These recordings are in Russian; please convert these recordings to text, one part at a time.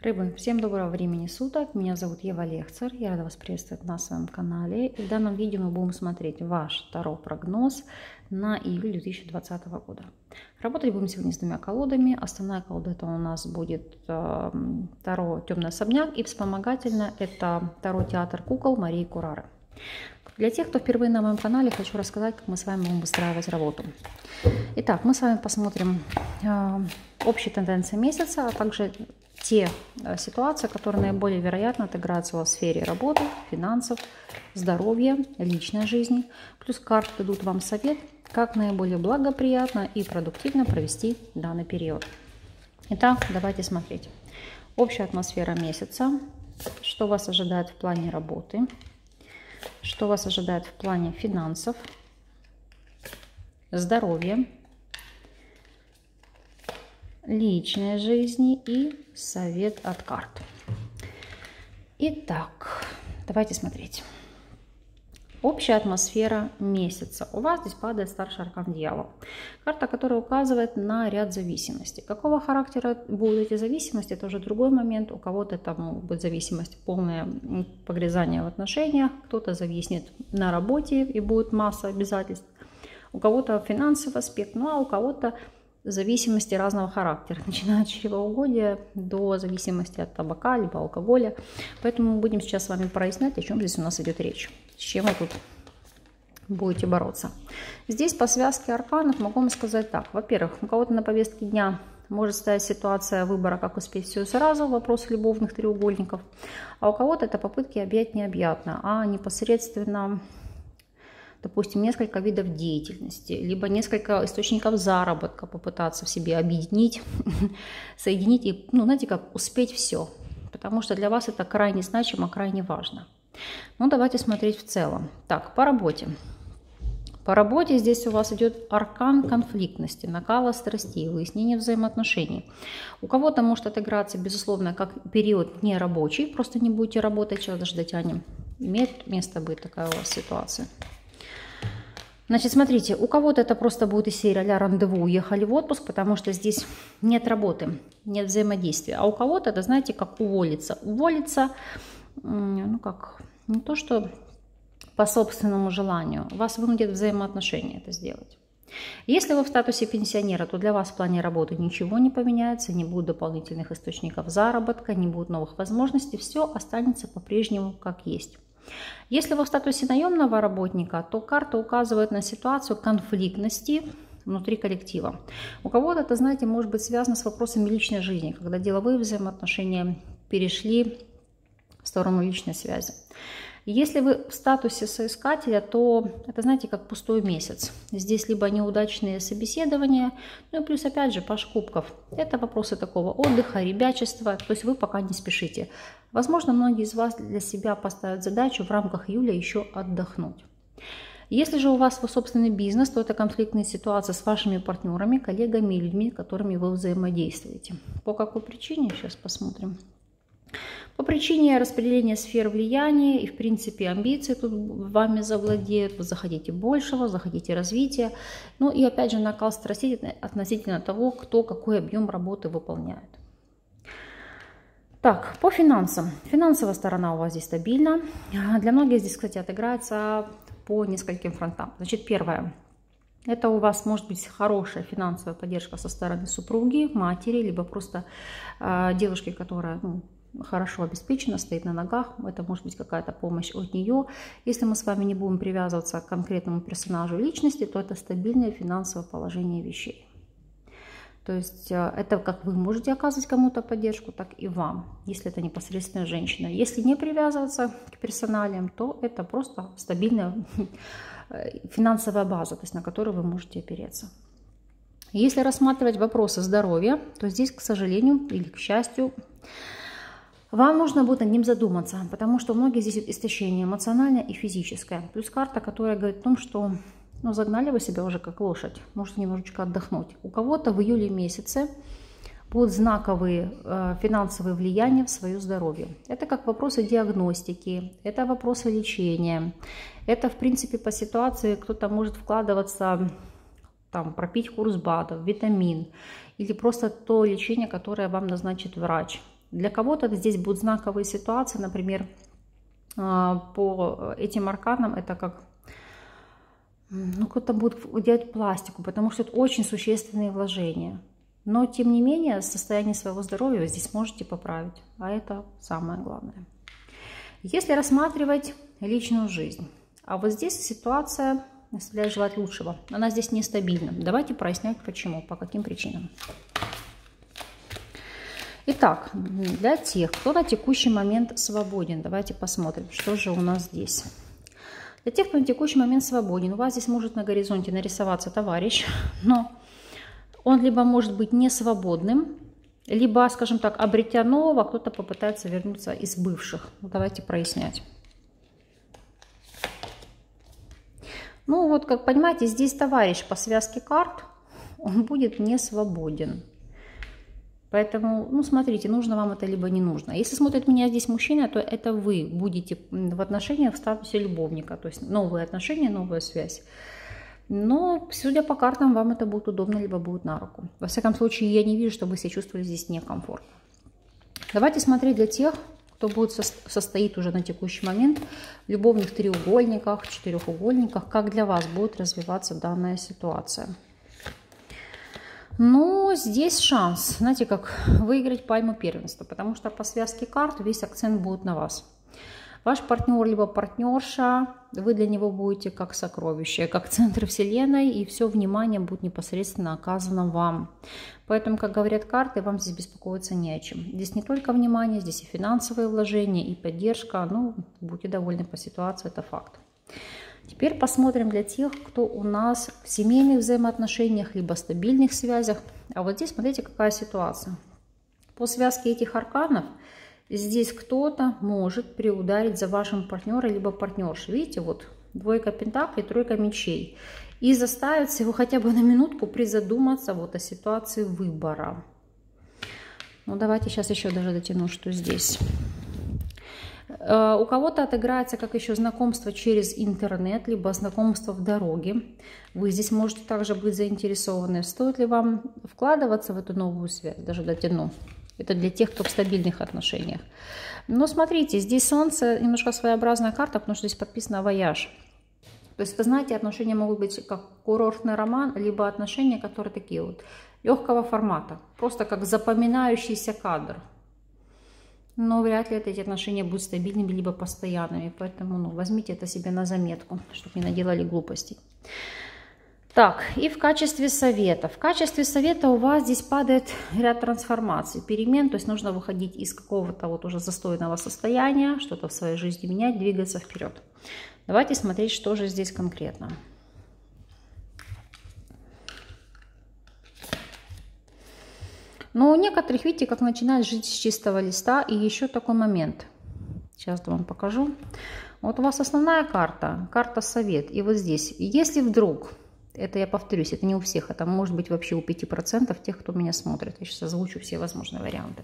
Рыбы, всем доброго времени суток. Меня зовут Ева Лехцер. Я рада вас приветствовать на своем канале. И в данном видео мы будем смотреть ваш второй прогноз на июль 2020 года. Работать будем сегодня с двумя колодами. Основная колода это у нас будет э, Таро Темный особняк и вспомогательно это Таро Театр кукол Марии Курары. Для тех, кто впервые на моем канале, хочу рассказать, как мы с вами будем выстраивать работу. Итак, мы с вами посмотрим э, общие тенденции месяца, а также те э, ситуации, которые наиболее вероятно отыграются в сфере работы, финансов, здоровья, личной жизни. Плюс карты дадут вам совет, как наиболее благоприятно и продуктивно провести данный период. Итак, давайте смотреть. Общая атмосфера месяца, что вас ожидает в плане работы, что вас ожидает в плане финансов, здоровья, личной жизни и совет от карт. Итак, давайте смотреть. Общая атмосфера месяца. У вас здесь падает старший аркан дьявол. Карта, которая указывает на ряд зависимостей. Какого характера будут эти зависимости, это уже другой момент. У кого-то это могут быть зависимость, полное погрязание в отношениях, кто-то зависнет на работе и будет масса обязательств. У кого-то финансовый аспект, ну а у кого-то зависимости разного характера, начиная от чревоугодия до зависимости от табака либо алкоголя. Поэтому мы будем сейчас с вами прояснять, о чем здесь у нас идет речь, с чем вы тут будете бороться. Здесь по связке арканов могу вам сказать так. Во-первых, у кого-то на повестке дня может стоять ситуация выбора, как успеть все сразу, вопрос любовных треугольников. А у кого-то это попытки объять необъятно, а непосредственно допустим, несколько видов деятельности, либо несколько источников заработка попытаться в себе объединить, соединить и, ну, знаете, как успеть все. Потому что для вас это крайне значимо, крайне важно. Ну, давайте смотреть в целом. Так, по работе. По работе здесь у вас идет аркан конфликтности, накала страстей, выяснения взаимоотношений. У кого-то может отыграться, безусловно, как период нерабочий, просто не будете работать, сейчас даже дотянем. Имеет место быть такая у вас ситуация. Значит, смотрите, у кого-то это просто будет из серии а рандеву, уехали в отпуск, потому что здесь нет работы, нет взаимодействия. А у кого-то это, знаете, как уволиться. Уволиться, ну как, не то что по собственному желанию, вас вынудит взаимоотношения это сделать. Если вы в статусе пенсионера, то для вас в плане работы ничего не поменяется, не будет дополнительных источников заработка, не будет новых возможностей, все останется по-прежнему как есть. Если вы в статусе наемного работника, то карта указывает на ситуацию конфликтности внутри коллектива. У кого-то это, знаете, может быть связано с вопросами личной жизни, когда деловые взаимоотношения перешли в сторону личной связи. Если вы в статусе соискателя, то это, знаете, как пустой месяц. Здесь либо неудачные собеседования, ну и плюс, опять же, паш кубков. Это вопросы такого отдыха, ребячества, то есть вы пока не спешите. Возможно, многие из вас для себя поставят задачу в рамках июля еще отдохнуть. Если же у вас свой собственный бизнес, то это конфликтные ситуации с вашими партнерами, коллегами и людьми, которыми вы взаимодействуете. По какой причине? Сейчас посмотрим. По причине распределения сфер влияния и, в принципе, амбиции тут вами завладеют, вы захотите большего, захотите развития. Ну и, опять же, накал страстей относительно того, кто какой объем работы выполняет. Так, по финансам. Финансовая сторона у вас здесь стабильна. Для многих здесь, кстати, отыграется по нескольким фронтам. Значит, первое. Это у вас может быть хорошая финансовая поддержка со стороны супруги, матери, либо просто э, девушки, которая ну, хорошо обеспечена, стоит на ногах, это может быть какая-то помощь от нее. Если мы с вами не будем привязываться к конкретному персонажу личности, то это стабильное финансовое положение вещей. То есть э, это как вы можете оказывать кому-то поддержку, так и вам, если это непосредственно женщина. Если не привязываться к персоналиям, то это просто стабильная финансовая база, то есть на которую вы можете опереться. Если рассматривать вопросы здоровья, то здесь, к сожалению или к счастью, вам нужно будет над ним задуматься, потому что у многих здесь истощение эмоциональное и физическое. Плюс карта, которая говорит о том, что ну, загнали вы себя уже как лошадь, можете немножечко отдохнуть. У кого-то в июле месяце будут знаковые э, финансовые влияния в свое здоровье. Это как вопросы диагностики, это вопросы лечения, это в принципе по ситуации кто-то может вкладываться, там, пропить курс БАДов, витамин или просто то лечение, которое вам назначит врач. Для кого-то здесь будут знаковые ситуации, например, а, по этим арканам это как ну, кто-то будет делать пластику, потому что это очень существенные вложения. Но, тем не менее, состояние своего здоровья вы здесь можете поправить, а это самое главное. Если рассматривать личную жизнь, а вот здесь ситуация оставляет желать лучшего, она здесь нестабильна. Давайте прояснять почему, по каким причинам. Итак, для тех, кто на текущий момент свободен, давайте посмотрим, что же у нас здесь. Для тех, кто на текущий момент свободен, у вас здесь может на горизонте нарисоваться товарищ, но он либо может быть не свободным, либо, скажем так, обретя нового, кто-то попытается вернуться из бывших. Ну, давайте прояснять. Ну вот, как понимаете, здесь товарищ по связке карт, он будет не свободен. Поэтому, ну, смотрите, нужно вам это либо не нужно. Если смотрит меня здесь мужчина, то это вы будете в отношениях в статусе любовника. То есть новые отношения, новая связь. Но, судя по картам, вам это будет удобно, либо будет на руку. Во всяком случае, я не вижу, чтобы вы себя чувствовали здесь некомфортно. Давайте смотреть для тех, кто будет со состоит уже на текущий момент в любовных треугольниках, четырехугольниках, как для вас будет развиваться данная ситуация. Но здесь шанс, знаете, как выиграть пальму первенства, потому что по связке карт весь акцент будет на вас. Ваш партнер либо партнерша, вы для него будете как сокровище, как центр вселенной, и все внимание будет непосредственно оказано вам. Поэтому, как говорят карты, вам здесь беспокоиться не о чем. Здесь не только внимание, здесь и финансовые вложения, и поддержка. Ну, будьте довольны по ситуации, это факт. Теперь посмотрим для тех, кто у нас в семейных взаимоотношениях, либо стабильных связях. А вот здесь смотрите, какая ситуация. По связке этих арканов здесь кто-то может приударить за вашим партнером, либо партнершей. Видите, вот двойка пентаклей, тройка мечей. И заставить его хотя бы на минутку призадуматься вот о ситуации выбора. Ну, давайте сейчас еще даже дотяну, что здесь. Э, у кого-то отыграется как еще знакомство через интернет, либо знакомство в дороге. Вы здесь можете также быть заинтересованы, стоит ли вам вкладываться в эту новую связь, даже дотяну. Это для тех, кто в стабильных отношениях. Но смотрите, здесь Солнце немножко своеобразная карта, потому что здесь подписано «Вояж». То есть, вы знаете, отношения могут быть как курортный роман, либо отношения, которые такие вот легкого формата. Просто как запоминающийся кадр но вряд ли эти отношения будут стабильными либо постоянными. Поэтому ну, возьмите это себе на заметку, чтобы не наделали глупостей. Так, и в качестве совета. В качестве совета у вас здесь падает ряд трансформаций, перемен. То есть нужно выходить из какого-то вот уже застойного состояния, что-то в своей жизни менять, двигаться вперед. Давайте смотреть, что же здесь конкретно. Но у некоторых, видите, как начинают жить с чистого листа. И еще такой момент. Сейчас вам покажу. Вот у вас основная карта, карта совет. И вот здесь, если вдруг, это я повторюсь, это не у всех, это может быть вообще у 5% тех, кто меня смотрит. Я сейчас озвучу все возможные варианты.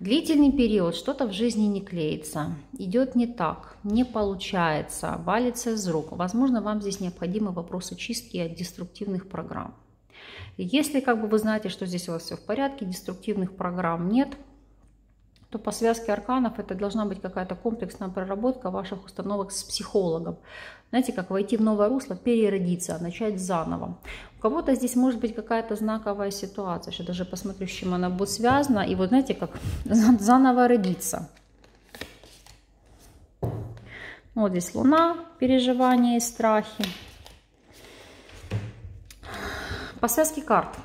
Длительный период, что-то в жизни не клеится, идет не так, не получается, валится из рук. Возможно, вам здесь необходимы вопросы чистки от деструктивных программ. Если как бы вы знаете, что здесь у вас все в порядке, деструктивных программ нет, то по связке арканов это должна быть какая-то комплексная проработка ваших установок с психологом. Знаете, как войти в новое русло, переродиться, начать заново. У кого-то здесь может быть какая-то знаковая ситуация, что даже посмотрю, с чем она будет связана, и вот знаете, как заново родиться. Вот здесь Луна, переживания и страхи. По связке карт.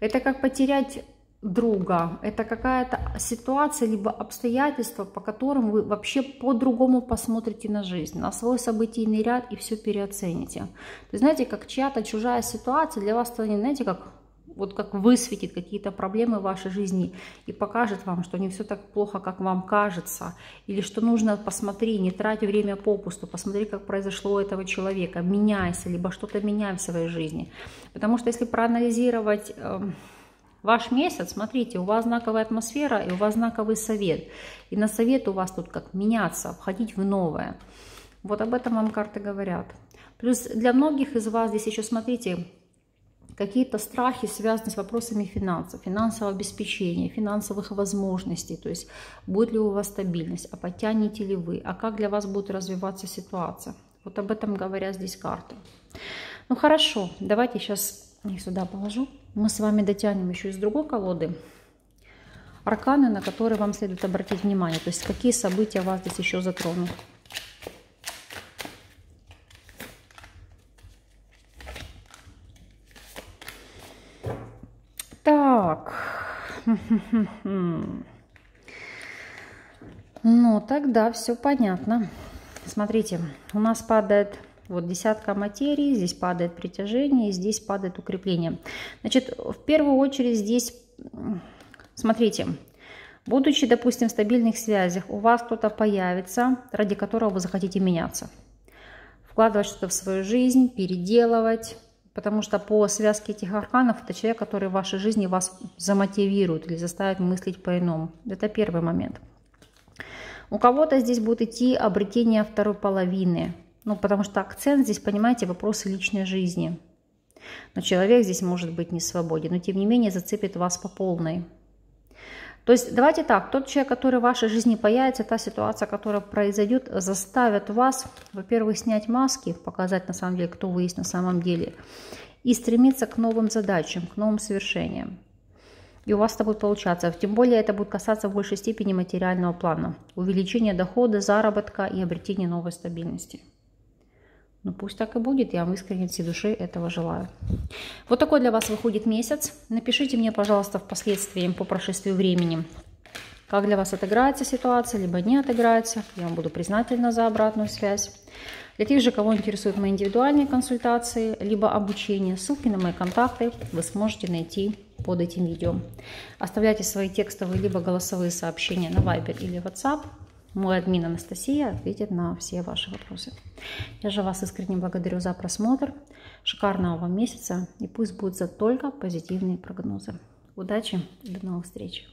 Это как потерять друга. Это какая-то ситуация, либо обстоятельства, по которым вы вообще по-другому посмотрите на жизнь, на свой событийный ряд и все переоцените. То есть, знаете, как чья-то чужая ситуация для вас станет, знаете, как вот как высветит какие-то проблемы в вашей жизни и покажет вам, что не все так плохо, как вам кажется, или что нужно посмотри, не трать время попусту, посмотри, как произошло у этого человека, меняйся, либо что-то меняй в своей жизни. Потому что если проанализировать э, ваш месяц, смотрите, у вас знаковая атмосфера и у вас знаковый совет. И на совет у вас тут как меняться, входить в новое. Вот об этом вам карты говорят. Плюс для многих из вас здесь еще, смотрите, какие-то страхи, связанные с вопросами финансов, финансового обеспечения, финансовых возможностей, то есть будет ли у вас стабильность, а потянете ли вы, а как для вас будет развиваться ситуация. Вот об этом говорят здесь карты. Ну хорошо, давайте сейчас их сюда положу. Мы с вами дотянем еще из другой колоды арканы, на которые вам следует обратить внимание, то есть какие события вас здесь еще затронут. Так. Ну, тогда все понятно. Смотрите, у нас падает вот десятка материи, здесь падает притяжение, здесь падает укрепление. Значит, в первую очередь здесь, смотрите, будучи, допустим, в стабильных связях, у вас кто-то появится, ради которого вы захотите меняться. Вкладывать что-то в свою жизнь, переделывать, Потому что по связке этих арканов это человек, который в вашей жизни вас замотивирует или заставит мыслить по-иному. Это первый момент. У кого-то здесь будет идти обретение второй половины. Ну, потому что акцент здесь, понимаете, вопросы личной жизни. Но человек здесь может быть не свободен, но тем не менее зацепит вас по полной. То есть давайте так, тот человек, который в вашей жизни появится, та ситуация, которая произойдет, заставит вас, во-первых, снять маски, показать на самом деле, кто вы есть на самом деле, и стремиться к новым задачам, к новым совершениям. И у вас это будет получаться. Тем более это будет касаться в большей степени материального плана. Увеличения дохода, заработка и обретения новой стабильности. Ну пусть так и будет, я вам искренне всей души этого желаю. Вот такой для вас выходит месяц. Напишите мне, пожалуйста, впоследствии, по прошествию времени, как для вас отыграется ситуация, либо не отыграется. Я вам буду признательна за обратную связь. Для тех же, кого интересуют мои индивидуальные консультации, либо обучение, ссылки на мои контакты вы сможете найти под этим видео. Оставляйте свои текстовые либо голосовые сообщения на Viber или WhatsApp. Мой админ Анастасия ответит на все ваши вопросы. Я же вас искренне благодарю за просмотр. Шикарного вам месяца и пусть будут за только позитивные прогнозы. Удачи и до новых встреч!